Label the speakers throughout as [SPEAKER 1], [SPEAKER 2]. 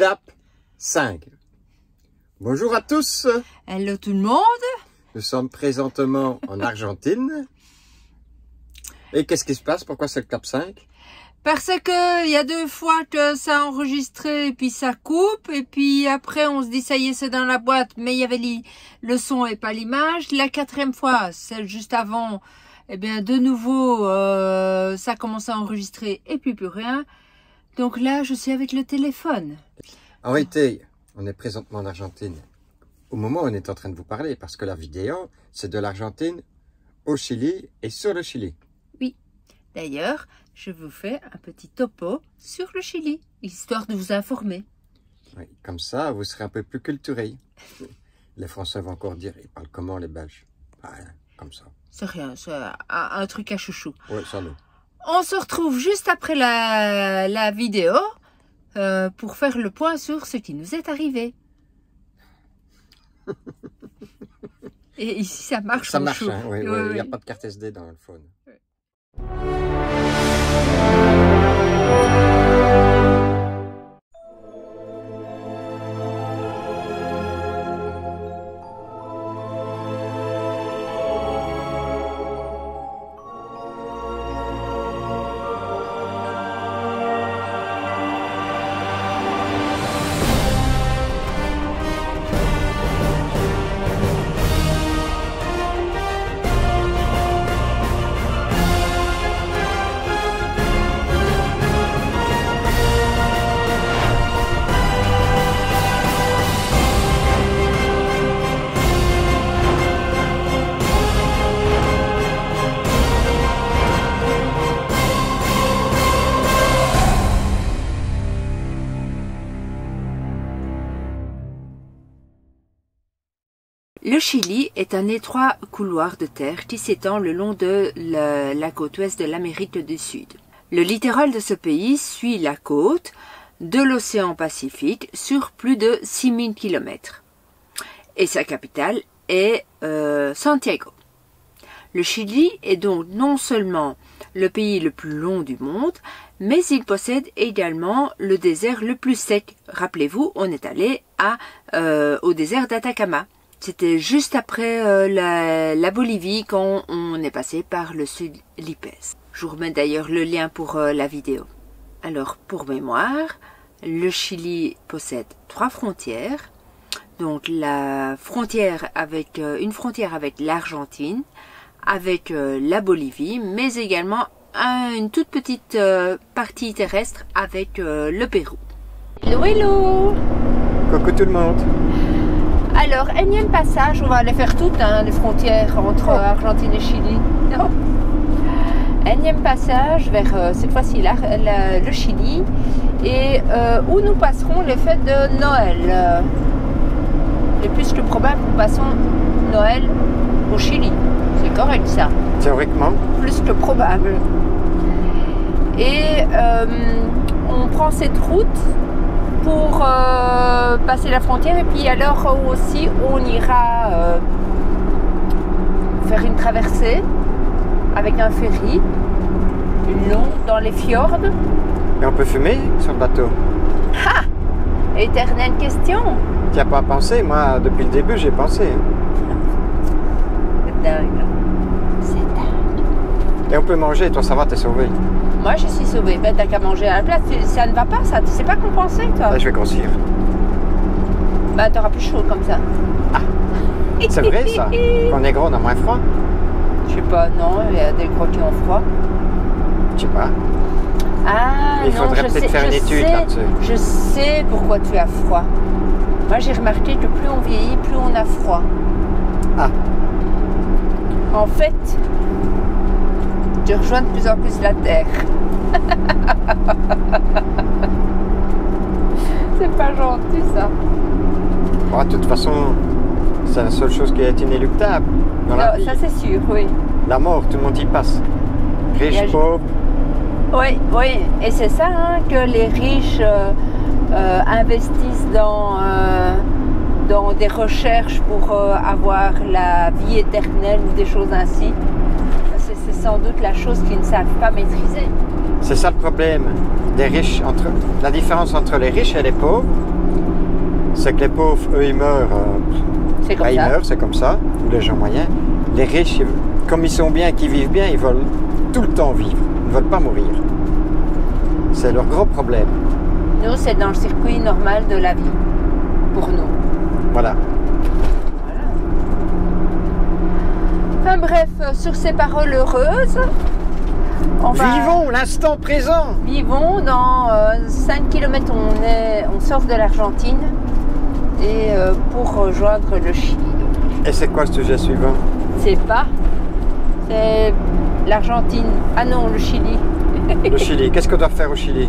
[SPEAKER 1] Clap 5. Bonjour à tous.
[SPEAKER 2] Hello tout le monde.
[SPEAKER 1] Nous sommes présentement en Argentine. Et qu'est-ce qui se passe? Pourquoi c'est le Clap 5
[SPEAKER 2] Parce que il y a deux fois que ça a enregistré et puis ça coupe et puis après on se dit ça y est c'est dans la boîte mais il y avait le son et pas l'image. La quatrième fois, celle juste avant, eh bien de nouveau euh, ça commence à enregistrer et puis plus rien. Donc là je suis avec le téléphone.
[SPEAKER 1] En réalité, on est présentement en Argentine au moment où on est en train de vous parler parce que la vidéo c'est de l'Argentine au Chili et sur le Chili.
[SPEAKER 2] Oui. D'ailleurs, je vous fais un petit topo sur le Chili, histoire de vous informer.
[SPEAKER 1] Oui, comme ça, vous serez un peu plus culturé. Les Français vont encore dire, ils parlent comment les Belges? Ah, Comme ça.
[SPEAKER 2] C'est rien, c'est un, un truc à chouchou.
[SPEAKER 1] Oui, ça nous.
[SPEAKER 2] On se retrouve juste après la, la vidéo euh, pour faire le point sur ce qui nous est arrivé. Et ici, ça marche.
[SPEAKER 1] Ça marche, hein, oui,
[SPEAKER 2] Oui,
[SPEAKER 1] oui, il n'y a pas de carte SD dans le phone.
[SPEAKER 2] Est un étroit couloir de terre qui s'étend le long de la, côte ouest de l'Amérique du Sud. Le littoral de ce pays suit la côte de l'océan Pacifique sur plus de 6000 km. Et sa capitale est euh, Santiago. Le Chili est donc non seulement le pays le plus long du monde, mais il possède également le désert le plus sec. Rappelez-vous, on est allé euh, au désert d'Atacama. C'était juste après euh, la, la Bolivie quand on est passé par le sud Lipès. Je vous remets d'ailleurs le lien pour euh, la vidéo. Alors, pour mémoire, le Chili possède trois frontières. Donc la frontière avec euh, une frontière avec l'Argentine, avec euh, la Bolivie, mais également un- une toute petite euh, partie terrestre avec euh, le Pérou. Hello, hello
[SPEAKER 1] Coucou tout le monde.
[SPEAKER 2] Alors, énième passage, on va les faire toutes, hein, les frontières entre
[SPEAKER 1] Oh.
[SPEAKER 2] Argentine et Chili. Non. Énième passage vers euh, cette fois-ci le Chili et euh, où nous passerons les fêtes de Noël? Euh, est plus que probable nous passons Noël au Chili. C'est correct ça?
[SPEAKER 1] Théoriquement,
[SPEAKER 2] plus que probable. Et euh, on prend cette route pour euh, passer la frontière et puis alors aussi on ira euh, faire une traversée avec un ferry long dans les fjords.
[SPEAKER 1] et on peut fumer sur le bateau.
[SPEAKER 2] Éternelle question.
[SPEAKER 1] Tu as pas pensé? Moi, depuis le début, j'ai pensé.
[SPEAKER 2] C'est dingue.
[SPEAKER 1] Et on peut manger, toi ça va, t'es sauvé.
[SPEAKER 2] Moi je suis sauvée. Ben, t'as qu'à manger à la place. Ça ne va pas ça. Tu sais pas compenser toi.
[SPEAKER 1] Là, je vais grossir.
[SPEAKER 2] Bah t'auras plus chaud comme ça.
[SPEAKER 1] C'est vrai ça Quand on est gros, on a moins froid
[SPEAKER 2] Je sais pas, non, il y a des gros qui ont froid.
[SPEAKER 1] Je sais pas.
[SPEAKER 2] Ah,
[SPEAKER 1] Il
[SPEAKER 2] non,
[SPEAKER 1] faudrait peut-être faire une étude là-dessus.
[SPEAKER 2] Je sais pourquoi tu as froid. Moi, j'ai remarqué que plus on vieillit, plus on a froid.
[SPEAKER 1] Ah.
[SPEAKER 2] En fait, je rejoins de plus en plus la Terre. C'est pas gentil, ça.
[SPEAKER 1] Bon, de toute façon, c'est la seule chose qui est inéluctable dans la vie.
[SPEAKER 2] ça, c'est sûr, oui.
[SPEAKER 1] La mort, tout le monde y passe. Riche,
[SPEAKER 2] Il y a-
[SPEAKER 1] pauvre,
[SPEAKER 2] Oui, oui, et c'est ça hein, que les riches euh, euh, investissent dans, euh, dans des recherches pour euh, avoir la vie éternelle ou des choses ainsi. C'est sans doute la chose qu'ils ne savent pas maîtriser.
[SPEAKER 1] c'est ça le problème. Des riches, entre, la différence entre les riches et les pauvres, c'est que les pauvres, eux, ils meurent. euh,
[SPEAKER 2] C'est comme
[SPEAKER 1] bah, ils meurent, c'est comme ça. Ou les gens moyens. Les riches, ils- comme ils sont bien, qu'ils vivent bien, ils veulent tout le temps vivre. Ils ne veulent pas mourir. C'est leur gros problème.
[SPEAKER 2] Nous, c'est dans le circuit normal de la vie. Pour nous.
[SPEAKER 1] Voilà.
[SPEAKER 2] Enfin bref, euh, sur ces paroles heureuses, on va...
[SPEAKER 1] Vivons l'instant présent.
[SPEAKER 2] Vivons dans 5 km, on, est, on sort de l'Argentine et euh, pour rejoindre le Chili. Donc,
[SPEAKER 1] Et c'est quoi le sujet suivant?
[SPEAKER 2] C'est pas, c'est l'Argentine. Ah non, le Chili.
[SPEAKER 1] Le Chili. Qu'est-ce qu'on doit faire au Chili?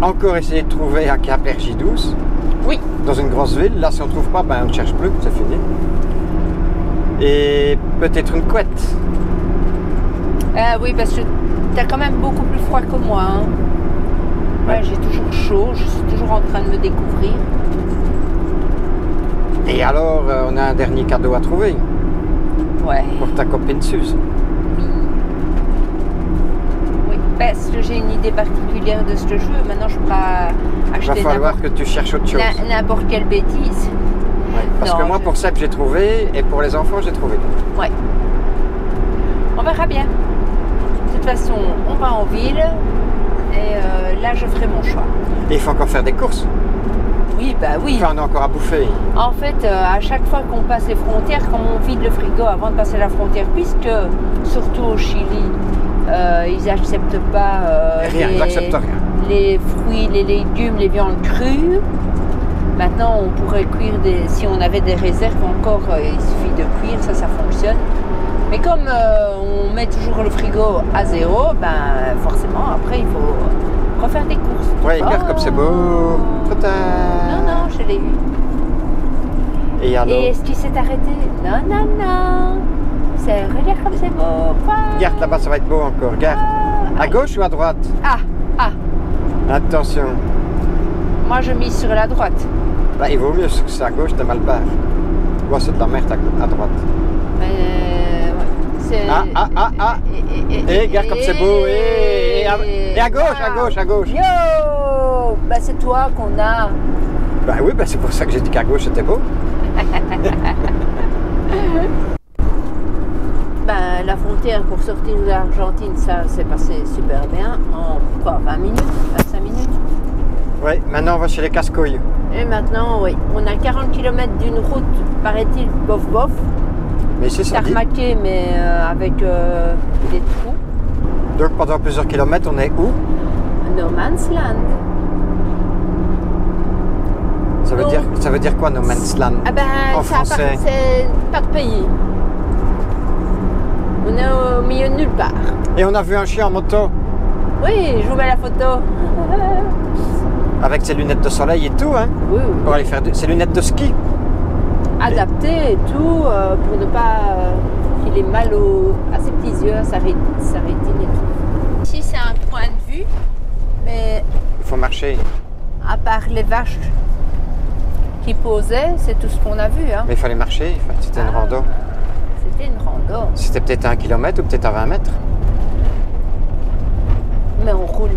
[SPEAKER 1] Encore essayer de trouver un Cap RJ12
[SPEAKER 2] Oui.
[SPEAKER 1] dans une grosse ville. Là, si on ne trouve pas, ben, on ne cherche plus, c'est fini. Et peut-être une couette.
[SPEAKER 2] Ah oui, parce que t'as quand même beaucoup plus froid que moi. hein. Ouais,
[SPEAKER 1] Ouais.
[SPEAKER 2] j'ai toujours chaud, je suis toujours en train de me découvrir.
[SPEAKER 1] Et alors, euh, on a un dernier cadeau à trouver
[SPEAKER 2] Ouais.
[SPEAKER 1] pour ta copine Suze.
[SPEAKER 2] Oui. Oui, parce que j'ai une idée particulière de ce que je veux. Maintenant, je pourrais
[SPEAKER 1] Il va
[SPEAKER 2] acheter
[SPEAKER 1] falloir que tu cherches autre chose.
[SPEAKER 2] n'importe quelle bêtise.
[SPEAKER 1] Parce
[SPEAKER 2] Non,
[SPEAKER 1] que moi,
[SPEAKER 2] je-
[SPEAKER 1] pour Seb, j'ai trouvé, et pour les enfants, j'ai trouvé.
[SPEAKER 2] Ouais. On verra bien. De toute façon, on va en ville. Et euh, là, je ferai mon choix.
[SPEAKER 1] Et il faut encore faire des courses.
[SPEAKER 2] Oui, bah oui.
[SPEAKER 1] Enfin, on a encore à bouffer.
[SPEAKER 2] En fait, euh, à chaque fois qu'on passe les frontières, comme on vide le frigo avant de passer la frontière, puisque surtout au Chili, euh, ils n'acceptent pas
[SPEAKER 1] Rien,
[SPEAKER 2] les,
[SPEAKER 1] ils n'acceptent rien.
[SPEAKER 2] les fruits, les légumes, les viandes crues. Maintenant, on pourrait cuire des. Si on avait des réserves encore, euh, il suffit de cuire, ça, ça fonctionne. Mais comme euh, on met toujours le frigo à zéro, ben forcément, après, il faut refaire des courses.
[SPEAKER 1] Ouais, regarde comme c'est beau. Tata.
[SPEAKER 2] Non, non, je l'ai eu.
[SPEAKER 1] Et
[SPEAKER 2] Et est-ce qu'il s'est arrêté? Non, non, non. C'est regarde comme c'est beau. Quoi
[SPEAKER 1] Regarde là-bas, ça va être beau encore. Regarde. À gauche ou à droite?
[SPEAKER 2] Ah, ah.
[SPEAKER 1] Attention.
[SPEAKER 2] Moi, je mise sur la droite.
[SPEAKER 1] Là, il vaut mieux que c'est à gauche, t'es mal barre. Ouais, c'est de la merde à, à droite.
[SPEAKER 2] Ouais, c'est.
[SPEAKER 1] Ah, ah, ah, ah.
[SPEAKER 2] Et
[SPEAKER 1] regarde comme c'est beau. Et, et à, et à gauche, à gauche, à gauche.
[SPEAKER 2] Yo Bah, c'est toi qu'on a.
[SPEAKER 1] Bah oui, bah c'est pour ça que j'ai dit qu'à gauche c'était beau.
[SPEAKER 2] Ben, la frontière pour sortir de l'Argentine, ça s'est passé super bien. En quoi 20 minutes 25 minutes?
[SPEAKER 1] Ouais, maintenant on va chez les casse-couilles.
[SPEAKER 2] Et maintenant, oui, on a 40 km d'une route, paraît-il, bof-bof.
[SPEAKER 1] Mais ici ça
[SPEAKER 2] tarmaqué, mais euh, avec euh, des trous.
[SPEAKER 1] Donc pendant plusieurs kilomètres, on est où?
[SPEAKER 2] No Man's Land.
[SPEAKER 1] ça veut,
[SPEAKER 2] Donc-
[SPEAKER 1] dire, ça veut dire quoi No Man's Land?
[SPEAKER 2] Ah ben,
[SPEAKER 1] En
[SPEAKER 2] ça
[SPEAKER 1] français.
[SPEAKER 2] c'est pas de pays. On est au milieu de nulle part.
[SPEAKER 1] Et on a vu un chien en moto?
[SPEAKER 2] Oui, je vous mets la photo.
[SPEAKER 1] avec ses lunettes de soleil et tout, hein,
[SPEAKER 2] Oui, oui.
[SPEAKER 1] pour aller faire de- ses lunettes de ski.
[SPEAKER 2] Adapté et tout euh, pour ne pas euh, qu'il ait mal au- à ses petits yeux, à sa, ré- sa rétine et tout. Ici, c'est un point de vue, mais
[SPEAKER 1] Il faut marcher.
[SPEAKER 2] à part les vaches qui posaient, c'est tout ce qu'on a vu. Hein.
[SPEAKER 1] Mais il fallait marcher, c'était une
[SPEAKER 2] Ah.
[SPEAKER 1] rando.
[SPEAKER 2] C'était une rando.
[SPEAKER 1] C'était peut-être à un kilomètre ou peut-être à 20 mètres.
[SPEAKER 2] Mais on roule.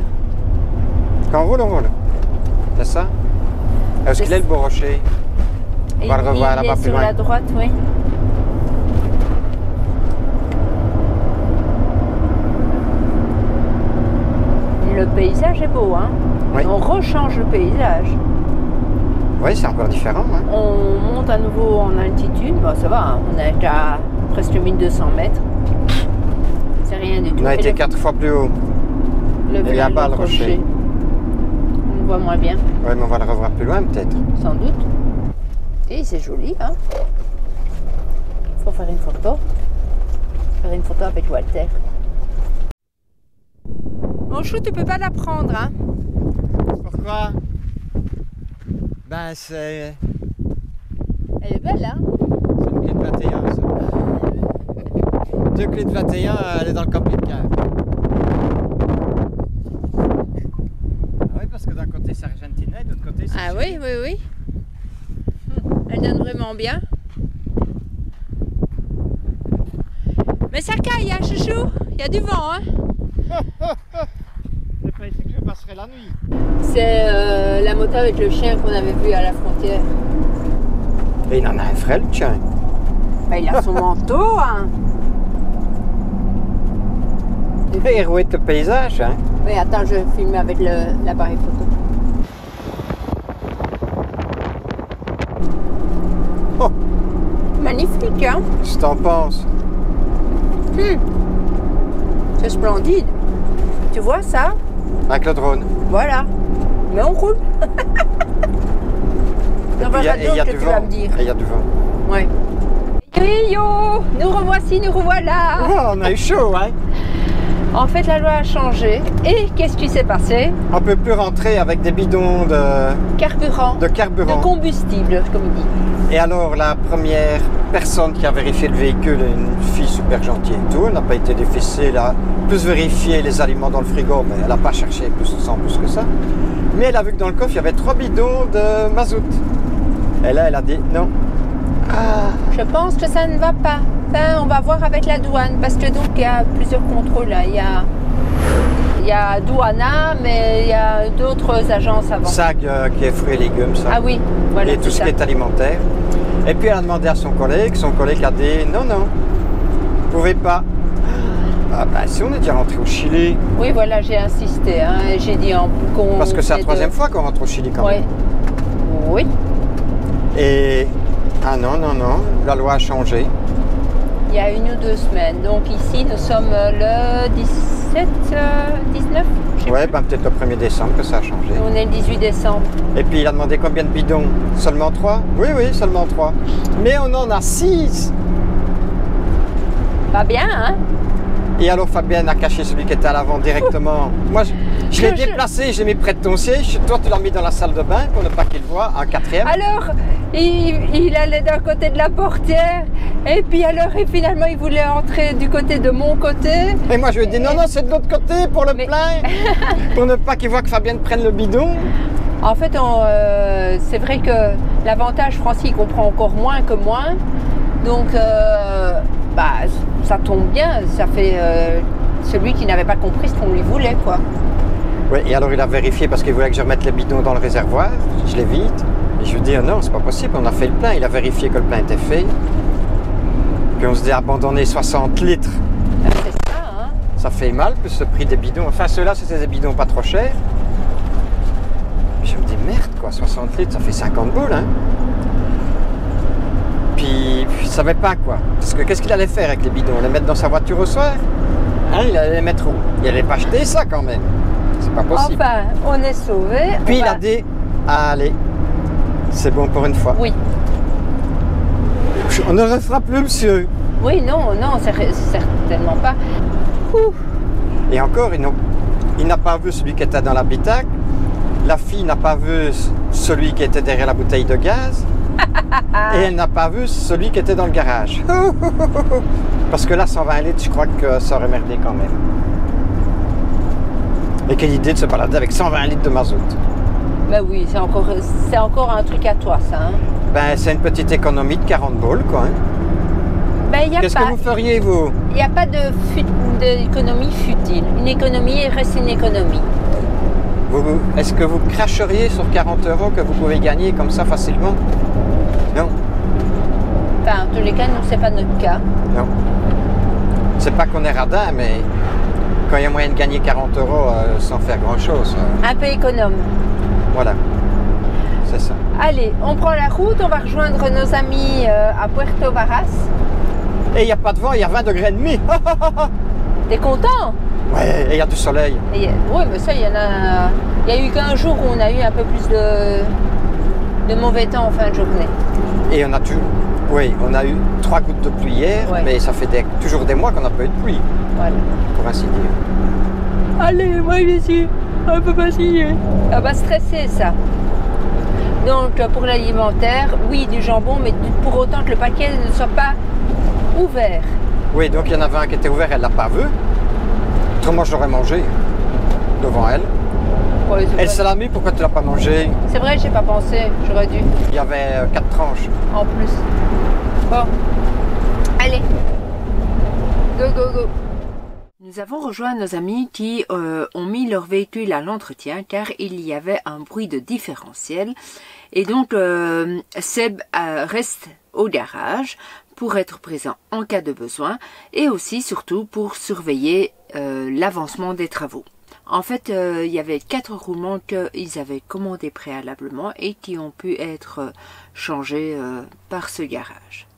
[SPEAKER 1] Quand on roule, on roule. C'est ça? Est-ce qu'il est le beau rocher? On va le revoir là-bas plus
[SPEAKER 2] sur
[SPEAKER 1] loin.
[SPEAKER 2] la droite, oui. Le paysage est beau, hein?
[SPEAKER 1] Oui.
[SPEAKER 2] On rechange le paysage.
[SPEAKER 1] Oui, c'est encore différent. Hein.
[SPEAKER 2] On monte à nouveau en altitude. Bon, ça va, hein. on est déjà presque 1200 mètres. C'est rien du tout.
[SPEAKER 1] On a été quatre fois plus haut.
[SPEAKER 2] le
[SPEAKER 1] et là-bas, le rocher.
[SPEAKER 2] Voit moins bien,
[SPEAKER 1] Oui, mais on va le revoir plus loin peut-être.
[SPEAKER 2] sans doute. Et c'est joli, hein. Faut faire une photo. Faire une photo avec Walter. Mon chou, tu peux pas la prendre, hein.
[SPEAKER 1] Pourquoi? Ben c'est
[SPEAKER 2] Elle est belle, hein.
[SPEAKER 1] c'est une clé de 21 ça. Deux clés de 21, elle est dans le camping-car. Ah oui, parce que d'un côté c'est Argentina et de l'autre côté c'est
[SPEAKER 2] Ah
[SPEAKER 1] Chili.
[SPEAKER 2] oui, oui, oui. Elle donne vraiment bien. Mais ça caille, hein, chouchou. Il y a du vent, hein.
[SPEAKER 1] C'est pas ici que je passerai la nuit.
[SPEAKER 2] C'est euh, la moto avec le chien qu'on avait vu à la frontière.
[SPEAKER 1] Et il en a un frais, le chien.
[SPEAKER 2] Bah, il a son manteau, hein.
[SPEAKER 1] Il héroïde le paysage, hein.
[SPEAKER 2] Oui, attends, je vais filmer avec l'appareil photo.
[SPEAKER 1] Oh.
[SPEAKER 2] Magnifique, hein
[SPEAKER 1] Qu'est-ce que t'en penses?
[SPEAKER 2] C'est splendide. Tu vois ça?
[SPEAKER 1] Avec le drone.
[SPEAKER 2] Voilà. Mais on roule.
[SPEAKER 1] Il y a- y
[SPEAKER 2] que
[SPEAKER 1] du
[SPEAKER 2] tu vas
[SPEAKER 1] vent.
[SPEAKER 2] me dire?
[SPEAKER 1] Et il y a du vent.
[SPEAKER 2] Ouais. Yo, nous revoici, nous revoilà.
[SPEAKER 1] Oh, on a eu chaud, hein
[SPEAKER 2] En fait, la loi a changé. Et qu'est-ce qui s'est passé?
[SPEAKER 1] On peut plus rentrer avec des bidons de,
[SPEAKER 2] Carburant.
[SPEAKER 1] de
[SPEAKER 2] De
[SPEAKER 1] carburant.
[SPEAKER 2] combustible, comme il dit.
[SPEAKER 1] Et alors, la première personne qui a vérifié le véhicule, une fille super gentille et tout, elle n'a pas été défessée, elle a plus vérifié les aliments dans le frigo, mais elle n'a pas cherché plus, sans plus que ça. Mais elle a vu que dans le coffre, il y avait trois bidons de mazout. Et là, elle a dit non. Ah,
[SPEAKER 2] Je pense que ça ne va pas. Ça, on va voir avec la douane. Parce que donc, il y a plusieurs contrôles. là. Il y a, il y a Douana, mais il y a d'autres agences avant.
[SPEAKER 1] SAG euh, qui est fruits et légumes, ça.
[SPEAKER 2] Ah oui, voilà.
[SPEAKER 1] et tout ce
[SPEAKER 2] ça.
[SPEAKER 1] qui est alimentaire. Et puis elle a demandé à son collègue, son collègue a dit non, non, vous pouvez pas. Ah bah si on est déjà rentré au Chili,
[SPEAKER 2] Oui, voilà, j'ai insisté. hein, j'ai dit en- qu'on.
[SPEAKER 1] parce que c'est la
[SPEAKER 2] de-
[SPEAKER 1] troisième fois qu'on rentre au Chili quand
[SPEAKER 2] Oui.
[SPEAKER 1] même.
[SPEAKER 2] Oui.
[SPEAKER 1] Et ah non, non, non, la loi a changé.
[SPEAKER 2] Il y a une ou deux semaines. Donc ici, nous sommes le 17, euh, 19 je sais
[SPEAKER 1] Ouais, ben peut-être le 1er décembre que ça a changé.
[SPEAKER 2] On est le 18 décembre.
[SPEAKER 1] Et puis il a demandé combien de bidons? Seulement trois? Oui, oui, seulement trois. Mais on en a six
[SPEAKER 2] Pas bien, hein?
[SPEAKER 1] Et alors Fabienne a caché celui qui était à l'avant directement. Moi, je, je l'ai déplacé, j'ai mis près de ton siège. Toi, tu l'as mis dans la salle de bain pour ne pas qu'il voit en quatrième.
[SPEAKER 2] Alors, il, il allait d'un côté de la portière, et puis alors, et finalement, il voulait entrer du côté de mon côté.
[SPEAKER 1] Et moi, je lui ai dit non, non, c'est de l'autre côté pour le
[SPEAKER 2] Mais-
[SPEAKER 1] plein. pour ne pas qu'il voit que Fabienne prenne le bidon.
[SPEAKER 2] En fait, euh, c'est vrai que l'avantage français, il comprend encore moins que moi. Donc, euh, bah, ça tombe bien. Ça fait euh, celui qui n'avait pas compris ce qu'on lui voulait, quoi.
[SPEAKER 1] Oui, et alors il a vérifié parce qu'il voulait que je remette les bidons dans le réservoir. Je l'ai vite. Et je lui ai dit non, c'est pas possible, on a fait le plein. Il a vérifié que le plein était fait. Puis on se dit abandonner 60 litres.
[SPEAKER 2] C'est ça, hein.
[SPEAKER 1] Ça fait mal, plus le prix des bidons. Enfin, ceux-là, c'était des bidons pas trop chers. Je me dis, merde, quoi, 60 litres, ça fait 50 boules, hein. Puis, il savait pas, quoi. Parce que qu'est-ce qu'il allait faire avec les bidons? Les mettre dans sa voiture au soir? Hein, il allait les mettre où? Il allait pas acheter ça, quand même. C'est pas possible.
[SPEAKER 2] Enfin, on est sauvés.
[SPEAKER 1] Puis
[SPEAKER 2] On
[SPEAKER 1] il
[SPEAKER 2] va-
[SPEAKER 1] a dit, allez, c'est bon pour une fois.
[SPEAKER 2] Oui.
[SPEAKER 1] On ne refera plus, monsieur.
[SPEAKER 2] Oui, non, non, certainement pas. Ouh.
[SPEAKER 1] Et encore, il n'a- il n'a pas vu celui qui était dans l'habitacle. La fille n'a pas vu celui qui était derrière la bouteille de gaz. et elle n'a pas vu celui qui était dans le garage. Parce que là, 120 litres, je crois que ça aurait merdé quand même. Et quelle idée de se balader avec 120 litres de mazout.
[SPEAKER 2] Ben oui, c'est encore, c'est encore un truc à toi, ça. Hein.
[SPEAKER 1] Ben, c'est une petite économie de 40 boules, quoi.
[SPEAKER 2] Ben, n'y
[SPEAKER 1] Qu'est-ce que vous feriez, vous?
[SPEAKER 2] Il y a pas de fut- d'économie futile. Une économie reste une économie.
[SPEAKER 1] Est-ce que vous cracheriez sur 40 euros que vous pouvez gagner comme ça facilement? Non,
[SPEAKER 2] Enfin, en tous les cas, nous, c'est pas notre cas.
[SPEAKER 1] non. C'est pas qu'on est radin, mais quand il y a moyen de gagner 40 euros euh, sans faire grand-chose, euh,
[SPEAKER 2] Un peu économe.
[SPEAKER 1] Voilà. C'est ça.
[SPEAKER 2] Allez, on prend la route, on va rejoindre nos amis euh, à Puerto Varas.
[SPEAKER 1] Et il n'y a pas de vent, il y a 20 degrés et demi.
[SPEAKER 2] T'es content?
[SPEAKER 1] Ouais, et il y a du soleil.
[SPEAKER 2] Et, Oui, mais ça, il y en a. Il y a eu qu'un jour où on a eu un peu plus de, de mauvais temps en fin de journée.
[SPEAKER 1] Et on a tu... Oui, on a eu trois gouttes de pluie hier,
[SPEAKER 2] Ouais.
[SPEAKER 1] mais ça fait des- toujours des mois qu'on n'a pas eu de pluie,
[SPEAKER 2] Voilà.
[SPEAKER 1] pour ainsi dire.
[SPEAKER 2] Allez, moi ici, un peu fatigué. Ça va stresser ça. Donc euh, pour l'alimentaire, oui du jambon, mais pour autant que le paquet ne soit pas ouvert.
[SPEAKER 1] Oui, donc il y en avait un qui était ouvert, elle l'a pas vu. Autrement, je l'aurais mangé devant elle.
[SPEAKER 2] Ouais, c'est
[SPEAKER 1] Et le
[SPEAKER 2] vrai.
[SPEAKER 1] salami, pourquoi tu l'as pas mangé?
[SPEAKER 2] C'est vrai, j'ai pas pensé, j'aurais dû
[SPEAKER 1] Il y avait euh, quatre tranches.
[SPEAKER 2] en plus. Bon, allez, go go go. Nous
[SPEAKER 3] avons rejoint nos amis qui euh, ont mis leur véhicule à l'entretien car il y avait un bruit de différentiel et donc euh, Seb euh, reste au garage pour être présent en cas de besoin et aussi surtout pour surveiller l'avancement des travaux. En fait, il y avait quatre roulements qu'ils avaient commandés préalablement et qui ont pu être changés par ce garage.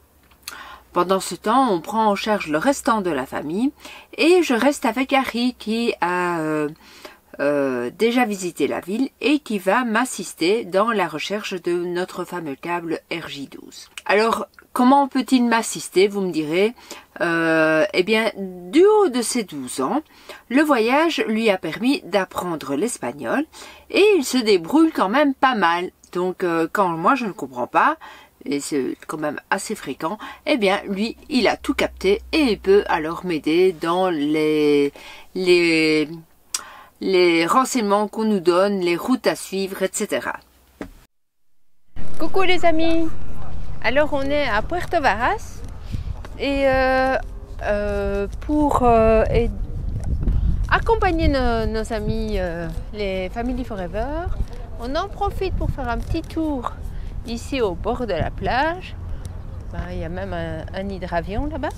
[SPEAKER 3] Pendant ce temps, on prend en charge le restant de la famille et je reste avec Harry qui a euh, euh, déjà visité la ville et qui va m'assister dans la recherche de notre fameux câble RJ12. Alors, comment peut-il m'assister, vous me direz? Euh, Eh bien, du haut de ses 12 ans, le voyage lui a permis d'apprendre l'espagnol et il se débrouille quand même pas mal. Donc, quand moi je ne comprends pas, et c'est quand même assez fréquent, eh bien lui, il a tout capté et il peut alors m'aider dans les, les, les renseignements qu'on nous donne, les routes à suivre, etc.
[SPEAKER 2] Coucou les amis Alors on est à Puerto Varas et euh, euh, pour euh, accompagner nos, amis, les Family Forever, on en profite pour faire un petit tour ici au bord de la plage. Ben, il y a même un, hydravion là-bas.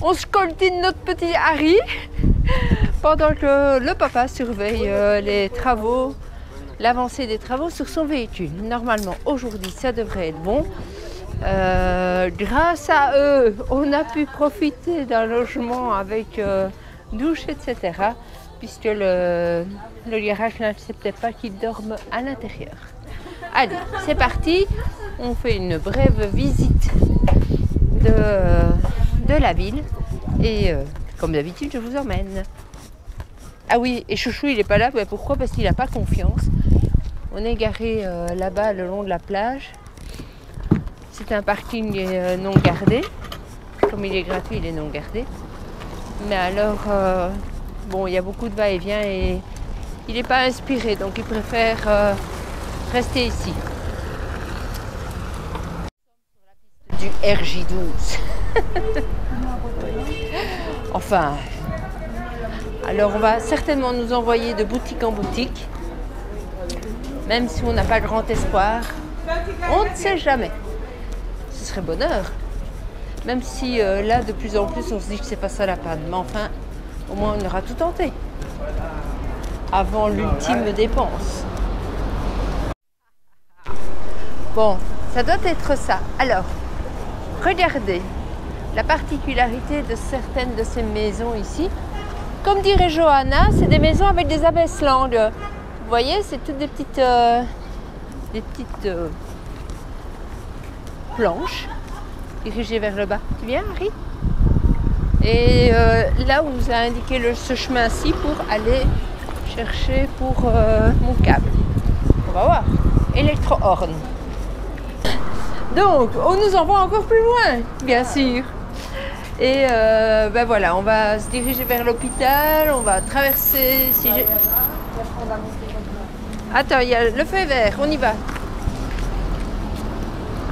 [SPEAKER 2] On scoltine notre petit Harry pendant que le papa surveille euh, les travaux, l'avancée des travaux sur son véhicule. Normalement, aujourd'hui, ça devrait être bon. Euh, grâce à eux, on a pu profiter d'un logement avec euh, douche, etc. Puisque le, le garage n'acceptait pas qu'ils dorment à l'intérieur. Allez, c'est parti. On fait une brève visite de, la ville. Et euh, comme d'habitude, je vous emmène. Ah oui, et Chouchou, il n'est pas là. pourquoi? Parce qu'il n'a pas confiance. On est garé euh, là-bas, le long de la plage. C'est un parking euh, non gardé. Comme il est gratuit, il est non gardé. Mais alors, bon, il y a beaucoup de va-et-vient et il n'est pas inspiré. Donc, il préfère rester ici. Du RJ12. enfin. Alors on va certainement nous envoyer de boutique en boutique. Même si on n'a pas grand espoir. On ne sait jamais. Ce serait bonheur. Même si euh, là, de plus en plus, on se dit que c'est pas ça la panne. Mais enfin, au moins, on aura tout tenté. Avant l'ultime dépense. Bon, ça doit être ça. Alors, regardez la particularité de certaines de ces maisons ici. Comme dirait Johanna, c'est des maisons avec des abaisse-langues. Vous voyez, c'est toutes des petites, euh, des petites euh, planches dirigées vers le bas. Tu viens, Harry? Et euh, là, on vous a indiqué ce chemin-ci pour aller chercher pour mon câble. On va voir. Electro-horn. Donc, on nous envoie encore plus loin, bien sûr. Et euh, ben voilà, on va se diriger vers l'hôpital, on va traverser. Si Attends, il y a le feu vert, on y va.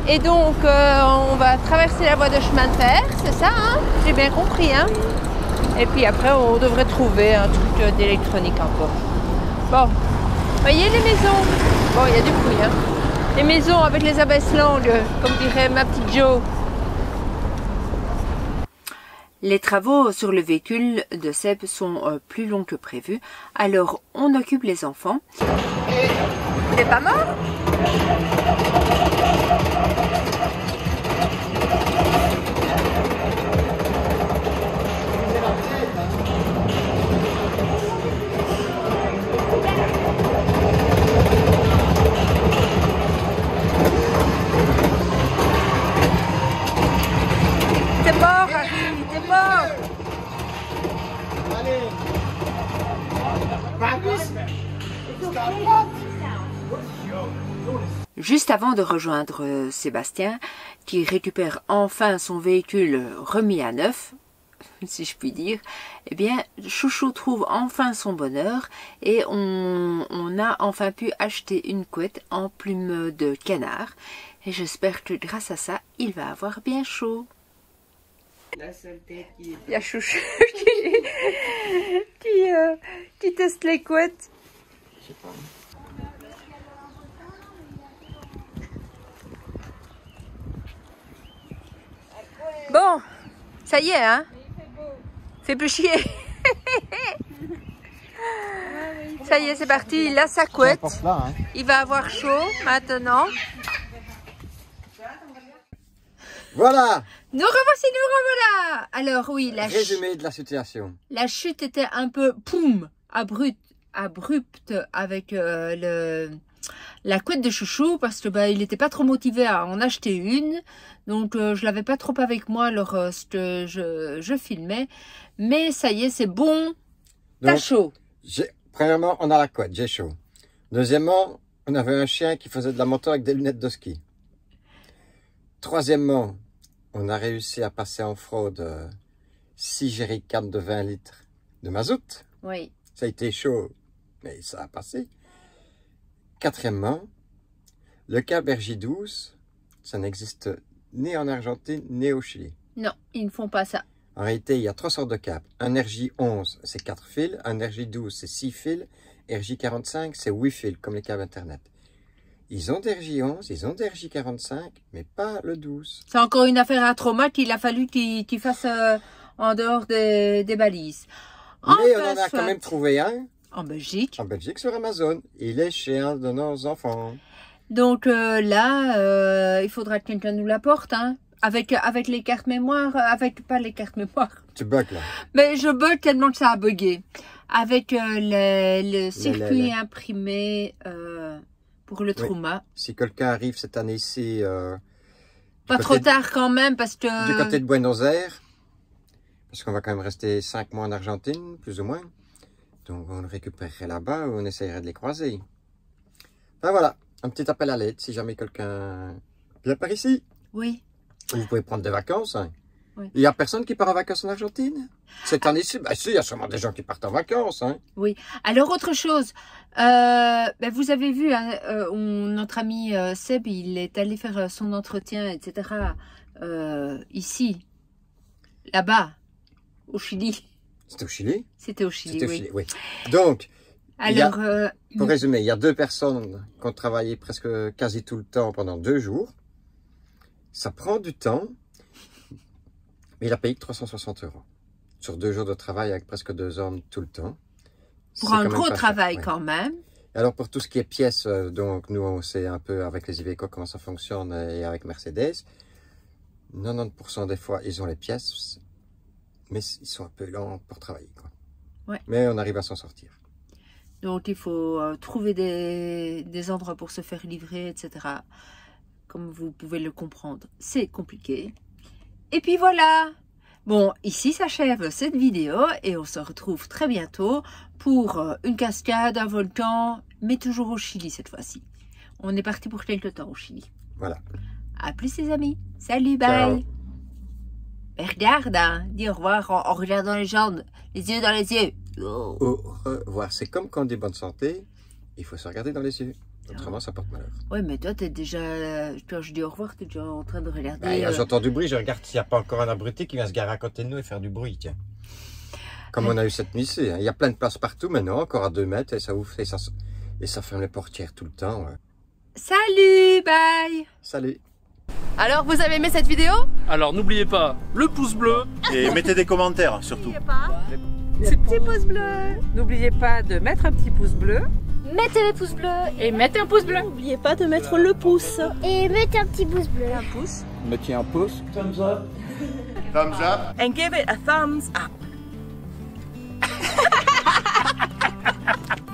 [SPEAKER 2] Et donc, euh, on va traverser la voie de chemin de fer, c'est ça, hein? J'ai bien compris, hein? Et puis après, on devrait trouver un truc d'électronique encore. Bon, voyez les maisons Bon, il y a du bruit, hein les maisons avec les abaisse langues, comme dirait ma petite Jo.
[SPEAKER 3] Les travaux sur le véhicule de Seb sont euh, plus longs que prévu, alors on occupe les enfants.
[SPEAKER 2] T'es pas mort?
[SPEAKER 3] Juste avant de rejoindre euh, Sébastien, qui récupère enfin son véhicule remis à neuf, si je puis dire, eh bien, Chouchou trouve enfin son bonheur et on, on, a enfin pu acheter une couette en plume de canard. Et j'espère que grâce à ça, il va avoir bien chaud.
[SPEAKER 2] Il y a Chouchou qui, qui, euh, qui teste les couettes. Bon, ça y est, hein Fais plus chier. ça y est, c'est parti. Il a sa couette.
[SPEAKER 1] hein.
[SPEAKER 2] Il va avoir chaud maintenant.
[SPEAKER 1] Voilà,
[SPEAKER 2] Nous revoici, nous revoilà. Alors oui, la,
[SPEAKER 1] résumé de la situation.
[SPEAKER 2] la chute était un peu poum, abrupte, abrupte avec euh, le la couette de chouchou parce que bah, il n'était pas trop motivé à en acheter une. Donc euh, je l'avais pas trop avec moi alors euh, je, je filmais. Mais ça y est, c'est bon. T'as chaud.
[SPEAKER 1] premièrement, on a la couette, j'ai chaud. Deuxièmement, on avait un chien qui faisait de la moto avec des lunettes de ski. Troisièmement, on a réussi à passer en fraude 6 jerrycans de 20 litres de mazout.
[SPEAKER 2] Oui.
[SPEAKER 1] Ça a été chaud, mais ça a passé. Quatrièmement, le Bergy 12, ça n'existe ni en Argentine ni au Chili.
[SPEAKER 2] Non, ils ne font pas ça.
[SPEAKER 1] En réalité, il y a trois sortes de câbles. Un RJ11, c'est 4 fils. Un RJ12, c'est 6 fils. RJ45, c'est 8 fils, comme les câbles Internet. Ils ont des RJ11, ils ont des RJ45, mais pas le 12.
[SPEAKER 2] C'est encore une affaire à trauma qu'il a fallu qu'il qu'il fasse euh, en dehors des, des balises.
[SPEAKER 1] mais on en a
[SPEAKER 2] soit.
[SPEAKER 1] quand même trouvé un
[SPEAKER 2] En Belgique.
[SPEAKER 1] en Belgique sur Amazon. Il est chez un de nos enfants.
[SPEAKER 2] Donc euh, là, euh, il faudra que quelqu'un nous l'apporte, hein. Avec, avec les cartes mémoire, euh, avec pas les cartes mémoire.
[SPEAKER 1] Tu bugs là.
[SPEAKER 2] Mais je bug tellement que ça a bugué. Avec euh, le, le circuit imprimé pour le trauma.
[SPEAKER 1] Si quelqu'un arrive cette année-ci
[SPEAKER 2] Pas trop
[SPEAKER 1] de-
[SPEAKER 2] tard quand même parce que...
[SPEAKER 1] du côté de Buenos Aires, parce qu'on va quand même rester 5 mois en Argentine, plus ou moins. Donc on le récupérerait là-bas ou on essayerait de les croiser. Ben voilà, un petit appel à l'aide si jamais quelqu'un vient par ici.
[SPEAKER 2] Oui.
[SPEAKER 1] Vous pouvez prendre des vacances. hein.
[SPEAKER 2] Oui.
[SPEAKER 1] Il n'y a personne qui part en vacances en Argentine? Cette année-ci, ben si, il y a sûrement des gens qui partent en vacances. Hein.
[SPEAKER 2] Alors autre chose, euh, ben, vous avez vu, hein, euh, on- notre ami euh, Seb, il est allé faire son entretien, etc. ici, là-bas, au Chili.
[SPEAKER 1] C'était au Chili
[SPEAKER 2] C'était au Chili,
[SPEAKER 1] C'était au
[SPEAKER 2] oui.
[SPEAKER 1] Chili, oui. Donc, a-
[SPEAKER 2] Alors, euh,
[SPEAKER 1] Pour résumer, il y a deux personnes qui ont travaillé presque quasi tout le temps pendant deux jours. Ça prend du temps, mais il a payé que 360 euros. Sur deux jours de travail avec presque deux hommes tout le temps.
[SPEAKER 2] pour un gros
[SPEAKER 1] cher,
[SPEAKER 2] travail
[SPEAKER 1] ouais.
[SPEAKER 2] quand même.
[SPEAKER 1] Alors pour tout ce qui est pièces, euh, donc nous on sait un peu avec les Iveco comment ça fonctionne et avec Mercedes. 90% des fois ils ont les pièces, mais ils sont un peu lents pour travailler. Quoi.
[SPEAKER 2] Ouais.
[SPEAKER 1] Mais on arrive à s'en sortir.
[SPEAKER 2] Donc il faut euh, trouver des, des endroits pour se faire livrer, etc. Comme vous pouvez le comprendre, c'est compliqué. Et puis voilà Bon, ici s'achève cette vidéo et on se retrouve très bientôt pour euh, une cascade, un volcan, mais toujours au Chili cette fois-ci. On est parti pour quelque temps au Chili.
[SPEAKER 1] Voilà.
[SPEAKER 2] À plus les amis. Salut, bye. Regarde, hein, dis au revoir en, en regardant les gens, les yeux dans les yeux. Oh.
[SPEAKER 1] Au revoir. C'est comme quand on dit bonne santé, il faut se regarder dans les yeux. Autrement, ça porte malheur.
[SPEAKER 2] Ouais, mais toi, t'es déjà. Quand je dis au revoir, t'es déjà en train de regarder.
[SPEAKER 1] Bah,
[SPEAKER 2] euh,
[SPEAKER 1] J'entends du bruit, je regarde s'il n'y a pas encore un abruti qui vient se garer à côté de nous et faire du bruit, tiens. Comme on a eu cette nuit-ci. hein. Il y a plein de places partout maintenant, encore à deux mètres, et ça ouvre et ça, et ça ferme les portières tout le temps. ouais.
[SPEAKER 2] Salut, bye
[SPEAKER 1] Salut
[SPEAKER 4] Alors, vous avez aimé cette vidéo?
[SPEAKER 5] Alors n'oubliez pas le pouce bleu.
[SPEAKER 6] Et mettez des commentaires surtout.
[SPEAKER 7] Petit pouce bleu. N'oubliez pas de mettre un petit pouce bleu.
[SPEAKER 8] Mettez les pouces bleus
[SPEAKER 4] et mettez un pouce bleu.
[SPEAKER 7] N'oubliez pas de mettre le pouce.
[SPEAKER 8] et mettez un petit pouce bleu.
[SPEAKER 5] Mettez un pouce.
[SPEAKER 6] Thumbs up.
[SPEAKER 7] And give it a thumbs up.